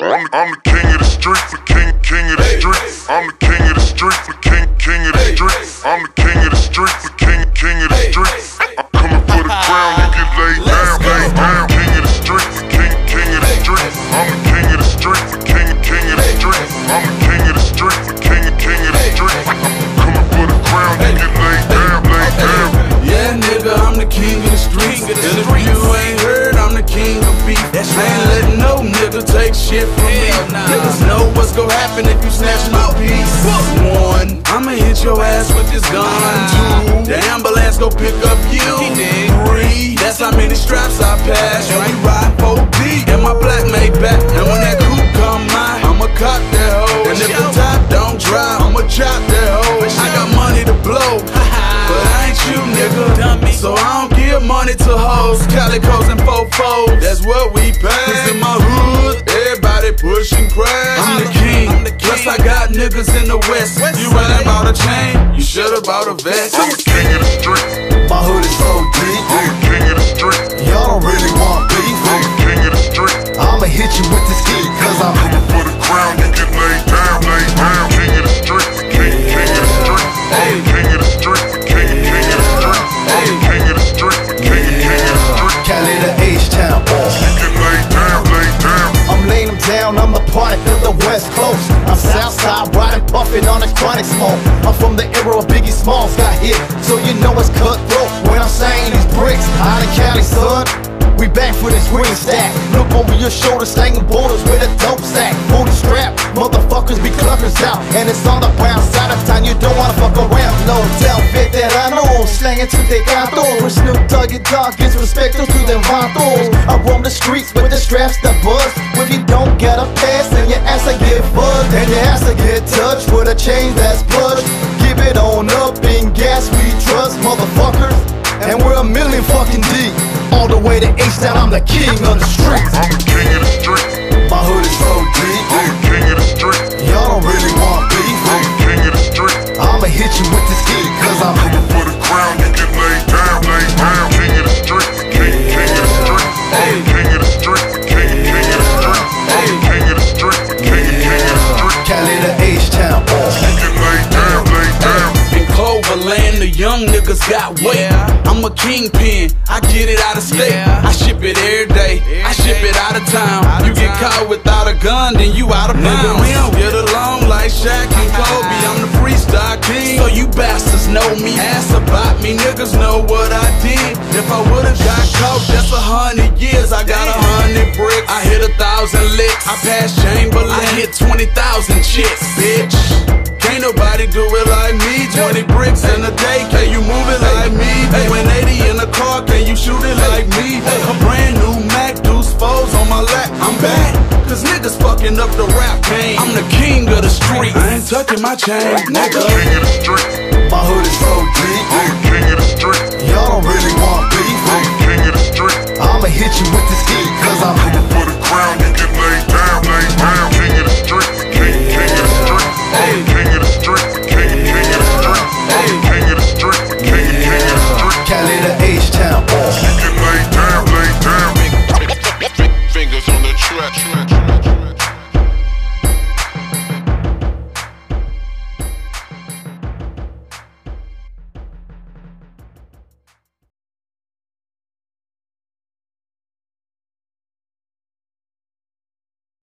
I'm, I'm the king of the streets, the king, king of the streets. I'm the king of the streets, the king shit from me. Niggas know what's gonna happen if you snatch my piece. One, I'ma hit your ass with this gun. Two, the ambulance go pick up you. Three, that's how many straps I pass. And we ride 4D in my black Maybach. And when that coupe come by, I'ma cop that hoe. And if the top don't dry, I'ma chop that hoe. I got money to blow. But I ain't you, nigga. So I don't give money to hoes, calicos and fofos. That's what we pay. Cause in my hood, everybody pushing crack. I'm the king. Plus I got niggas in the west. You running about a chain, you should've bought a vest. I'm the king of the streets, down, I'm the product of the West Coast. I'm Southside, riding, puffing on a chronic smoke. I'm from the era of Biggie Smalls got hit, so you know it's cutthroat. When I'm saying these bricks, out of Cali, son. We back for this green stack. Look over your shoulder, slanging borders out. And it's on the brown side of town, you don't wanna fuck around. No doubt, fit that I know. Slanging to the gatos. With Snoop Dogg and Dogg, gives respect to them vatos. I roam the streets with the straps that buzz. If you don't get a pass, then your ass will get buzzed. And your ass will get touched with a chain that's plush. Give it on up in gas, we trust, motherfuckers. And we're a million fucking deep. All the way to H-Town, I'm the king of the streets. I'm the king of the streets. Got weight. I'm a kingpin, I get it out of state. I ship it every day, I ship it out of town. You get caught without a gun, then you out of bounds. We don't get along like Shaq and Kobe. I'm the freestyle king. So you bastards know me, ask about me. Niggas know what I did. If I would've got caught, that's a hundred years. I got a hundred bricks. I hit a thousand licks. I passed Chamberlain. I hit 20,000 chicks, bitch. Can't nobody do it like me. 20 bricks in a day, can you move it like me? Doing 80 in a car, can you shoot it like me? A brand new Mac, deuce foes on my lap. I'm back, cause niggas fucking up the rap game. I'm the king of the street. I ain't touching my chain, I'm the nigga. king of the streets. My hood is so deep. I'm the king of the